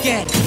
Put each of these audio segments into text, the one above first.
again!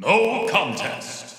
No contest.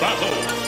Battle!